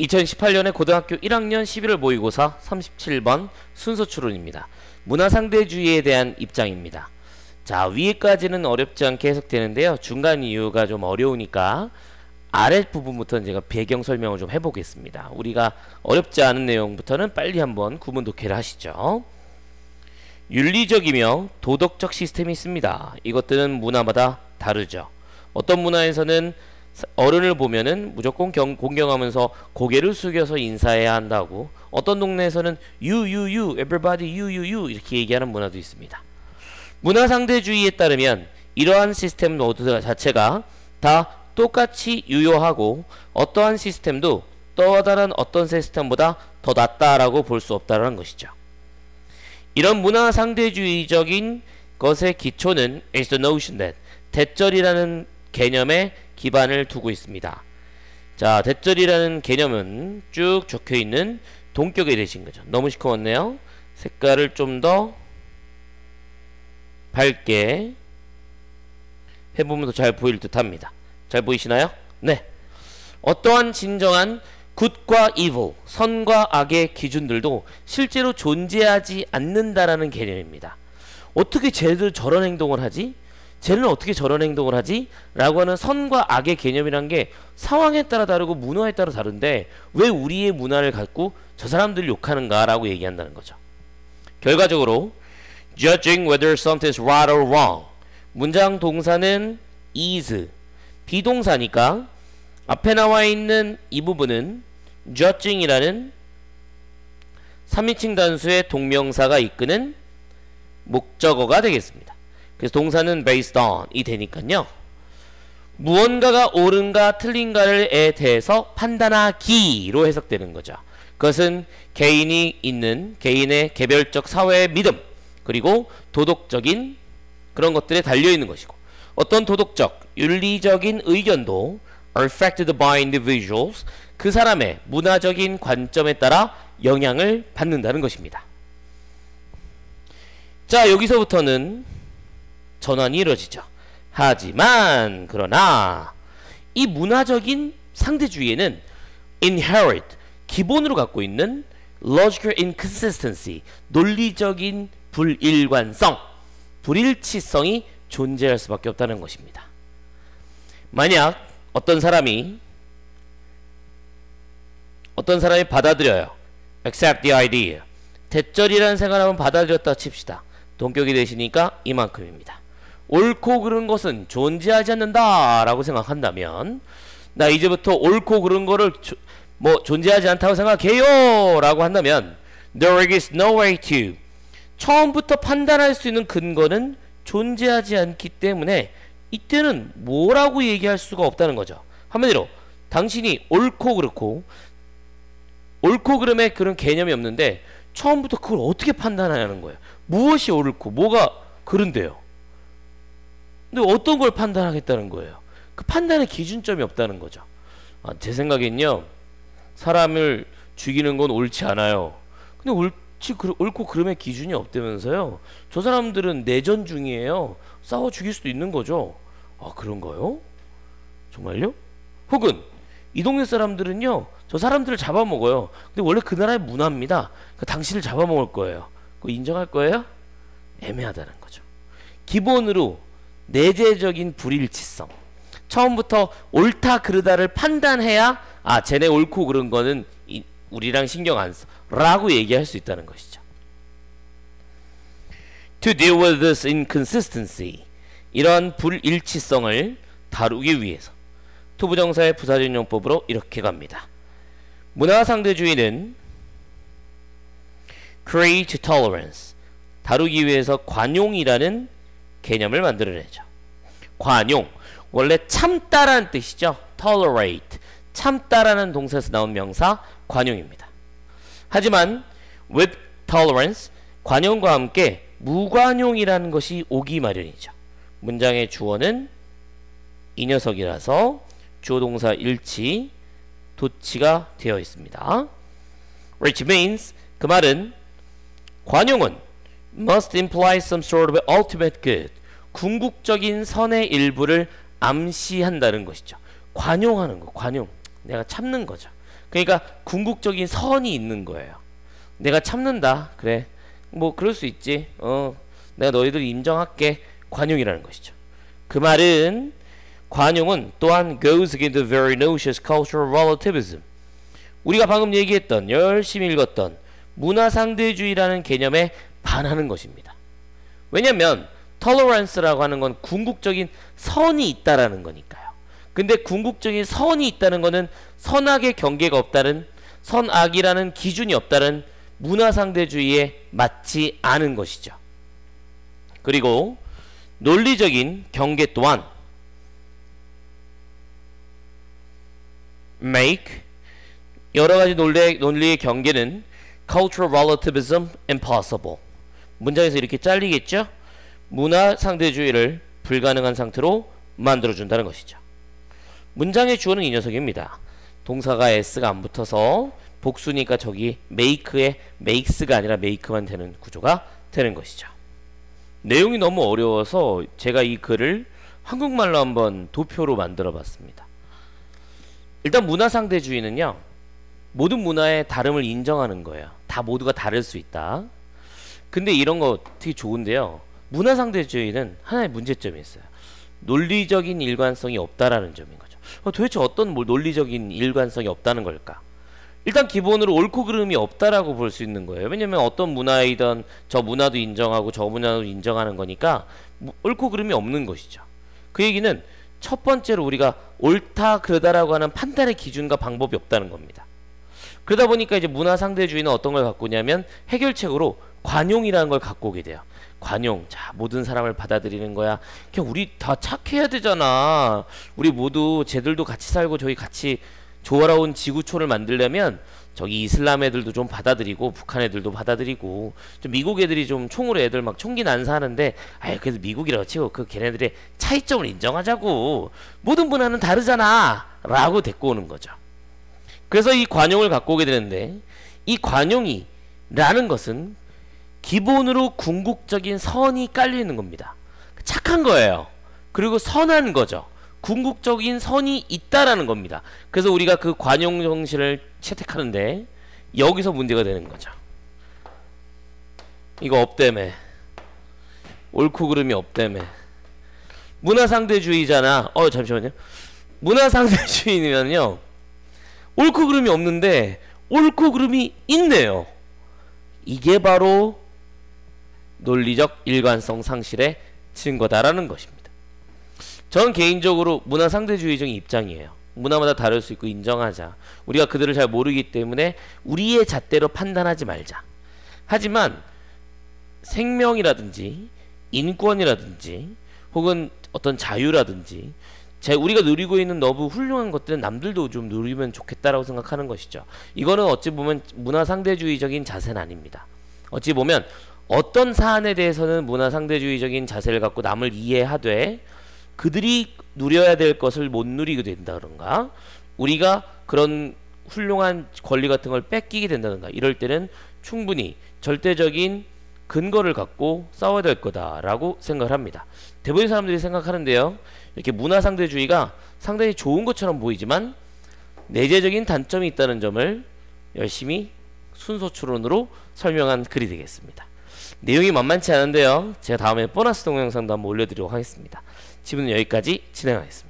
2018년에 고등학교 1학년 11월 모의고사 37번 순서 추론입니다. 문화상대주의에 대한 입장입니다. 자, 위에까지는 어렵지 않게 해석되는데요. 중간 이유가 좀 어려우니까 아랫부분부터 제가 배경 설명을 좀 해보겠습니다. 우리가 어렵지 않은 내용부터는 빨리 한번 구문 독해를 하시죠. 윤리적이며 도덕적 시스템이 있습니다. 이것들은 문화마다 다르죠. 어떤 문화에서는 어른을 보면은 무조건 경, 공경하면서 고개를 숙여서 인사해야 한다고 어떤 동네에서는 you you you 이렇게 얘기하는 문화도 있습니다. 문화 상대주의에 따르면 이러한 시스템 모두 자체가 다 똑같이 유효하고 어떠한 시스템도 또 다른 어떤 시스템보다 더 낫다라고 볼 수 없다는 것이죠. 이런 문화 상대주의적인 것의 기초는 is the notion that 대절이라는 개념에 기반을 두고 있습니다. 자, 대절이라는 개념은 쭉 적혀 있는 동격에 되신 거죠. 너무 시커멓네요. 색깔을 좀 더 밝게 해보면 더 잘 보일 듯 합니다. 잘 보이시나요? 네. 어떠한 진정한 굿과 evil, 선과 악의 기준들도 실제로 존재하지 않는다라는 개념입니다. 어떻게 쟤들 저런 행동을 하지? 쟤는 어떻게 저런 행동을 하지? 라고 하는 선과 악의 개념이란 게 상황에 따라 다르고 문화에 따라 다른데 왜 우리의 문화를 갖고 저 사람들을 욕하는가 라고 얘기한다는 거죠. 결과적으로 judging whether something is right or wrong 문장 동사는 is 비동사니까 앞에 나와 있는 이 부분은 judging이라는 3인칭 단수의 동명사가 이끄는 목적어가 되겠습니다. 그래서 동사는 based on이 되니까요. 무언가가 옳은가 틀린가에 대해서 판단하기로 해석되는 거죠. 그것은 개인이 있는 개인의 개별적 사회의 믿음 그리고 도덕적인 그런 것들에 달려 있는 것이고 어떤 도덕적 윤리적인 의견도 affected by individuals 그 사람의 문화적인 관점에 따라 영향을 받는다는 것입니다. 자 여기서부터는 전환이 이루어지죠. 하지만 그러나 이 문화적인 상대주의에는 inherent 기본으로 갖고 있는 logical inconsistency 논리적인 불일관성 불일치성이 존재할 수밖에 없다는 것입니다. 만약 어떤 사람이 어떤 사람이 받아들여요. accept the idea. 대절이라는 생각을 한번 받아들였다 칩시다. 동격이 되시니까 이만큼입니다. 옳고 그른 것은 존재하지 않는다 라고 생각한다면 나 이제부터 옳고 그른 거를 조, 뭐 존재하지 않다고 생각해요 라고 한다면 there is no way to 처음부터 판단할 수 있는 근거는 존재하지 않기 때문에 이때는 뭐라고 얘기할 수가 없다는 거죠. 한마디로 당신이 옳고 그렇고 옳고 그름의 그런 개념이 없는데 처음부터 그걸 어떻게 판단하냐는 거예요. 무엇이 옳고 뭐가 그른데요. 근데 어떤 걸 판단하겠다는 거예요. 그 판단의 기준점이 없다는 거죠. 아, 제 생각엔요. 사람을 죽이는 건 옳지 않아요. 근데 옳지 그, 옳고 그름의 기준이 없다면서요. 저 사람들은 내전 중이에요. 싸워 죽일 수도 있는 거죠. 아 그런가요? 정말요? 혹은 이 동네 사람들은요. 저 사람들을 잡아먹어요. 근데 원래 그 나라의 문화입니다. 그 당신을 잡아먹을 거예요. 그거 인정할 거예요? 애매하다는 거죠. 기본으로 내재적인 불일치성. 처음부터 옳다 그르다를 판단해야 아 쟤네 옳고 그른 거는 이, 우리랑 신경 안 써. 라고 얘기할 수 있다는 것이죠. To deal with this inconsistency. 이런 불일치성을 다루기 위해서 투부정사의 부사전용법으로 이렇게 갑니다. 문화상대주의는 create tolerance 다루기 위해서 관용이라는 개념을 만들어내죠. 관용 원래 참다라는 뜻이죠. tolerate 참다라는 동사에서 나온 명사 관용입니다. 하지만 with tolerance 관용과 함께 무관용이라는 것이 오기 마련이죠. 문장의 주어는 이 녀석이라서 주어 동사 일치 도치가 되어 있습니다. which means 그 말은 관용은 must imply some sort of ultimate good 궁극적인 선의 일부를 암시한다는 것이죠. 관용하는 거, 관용. 내가 참는 거죠. 그러니까 궁극적인 선이 있는 거예요. 내가 참는다. 그래. 뭐 그럴 수 있지. 어. 내가 너희들 인정할게. 관용이라는 것이죠. 그 말은 관용은 또한 goes against the very notions cultural relativism. 우리가 방금 얘기했던 열심히 읽었던 문화상대주의라는 개념에 반하는 것입니다. 왜냐면 tolerance라고 하는 건 궁극적인 선이 있다라는 거니까요. 근데 궁극적인 선이 있다는 거는 선악의 경계가 없다는 선악이라는 기준이 없다는 문화상대주의에 맞지 않은 것이죠. 그리고 논리적인 경계 또한 make 여러 가지 논리, 논리의 경계는 cultural relativism impossible 문장에서 이렇게 잘리겠죠? 문화 상대주의를 불가능한 상태로 만들어준다는 것이죠. 문장의 주어는 이 녀석입니다. 동사가 s가 안 붙어서 복수니까 저기 make의 makes가 아니라 make만 되는 구조가 되는 것이죠. 내용이 너무 어려워서 제가 이 글을 한국말로 한번 도표로 만들어 봤습니다. 일단 문화상대주의는요. 모든 문화의 다름을 인정하는 거예요. 다 모두가 다를 수 있다. 근데 이런 거 되게 좋은데요. 문화상대주의는 하나의 문제점이 있어요. 논리적인 일관성이 없다라는 점인 거죠. 어, 도대체 어떤 뭐 논리적인 일관성이 없다는 걸까? 일단 기본으로 옳고 그름이 없다라고 볼 수 있는 거예요. 왜냐면 어떤 문화이든 저 문화도 인정하고 저 문화도 인정하는 거니까 옳고 그름이 없는 것이죠. 그 얘기는 첫 번째로 우리가 옳다 그러다라고 하는 판단의 기준과 방법이 없다는 겁니다. 그러다 보니까 이제 문화 상대주의는 어떤 걸 갖고 오냐면 해결책으로 관용이라는 걸 갖고 오게 돼요. 관용. 자, 모든 사람을 받아들이는 거야. 그냥 우리 다 착해야 되잖아. 우리 모두 쟤들도 같이 살고 저희 같이 조화로운 지구촌을 만들려면 저기 이슬람 애들도 좀 받아들이고 북한 애들도 받아들이고 좀 미국 애들이 좀 총으로 애들 막 총기 난사하는데 아예 그래도 미국이라고 치고 그 걔네들의 차이점을 인정하자고 모든 문화는 다르잖아 라고 데리고 오는 거죠 그래서 이 관용을 갖고 오게 되는데 이 관용이 라는 것은 기본으로 궁극적인 선이 깔려 있는 겁니다 착한 거예요 그리고 선한 거죠 궁극적인 선이 있다라는 겁니다. 그래서 우리가 그 관용 정신을 채택하는데 여기서 문제가 되는 거죠. 이거 없대매. 옳고 그름이 없대매. 문화상대주의잖아. 어 잠시만요. 문화상대주의면요. 옳고 그름이 없는데 옳고 그름이 있네요. 이게 바로 논리적 일관성 상실의 증거다라는 것입니다. 저는 개인적으로 문화 상대주의적인 입장이에요. 문화마다 다를 수 있고 인정하자. 우리가 그들을 잘 모르기 때문에 우리의 잣대로 판단하지 말자. 하지만 생명이라든지 인권이라든지 혹은 어떤 자유라든지 제 우리가 누리고 있는 너무 훌륭한 것들은 남들도 좀 누리면 좋겠다라고 생각하는 것이죠. 이거는 어찌 보면 문화 상대주의적인 자세는 아닙니다. 어찌 보면 어떤 사안에 대해서는 문화 상대주의적인 자세를 갖고 남을 이해하되 그들이 누려야 될 것을 못 누리게 된다 그런가 우리가 그런 훌륭한 권리 같은 걸 뺏기게 된다든가 이럴 때는 충분히 절대적인 근거를 갖고 싸워야 될 거다라고 생각을 합니다. 대부분 사람들이 생각하는데요. 이렇게 문화 상대주의가 상당히 좋은 것처럼 보이지만 내재적인 단점이 있다는 점을 열심히 순서 추론으로 설명한 글이 되겠습니다. 내용이 만만치 않은데요. 제가 다음에 보너스 동영상도 한번 올려드리도록 하겠습니다. 지금은 여기까지 진행하겠습니다.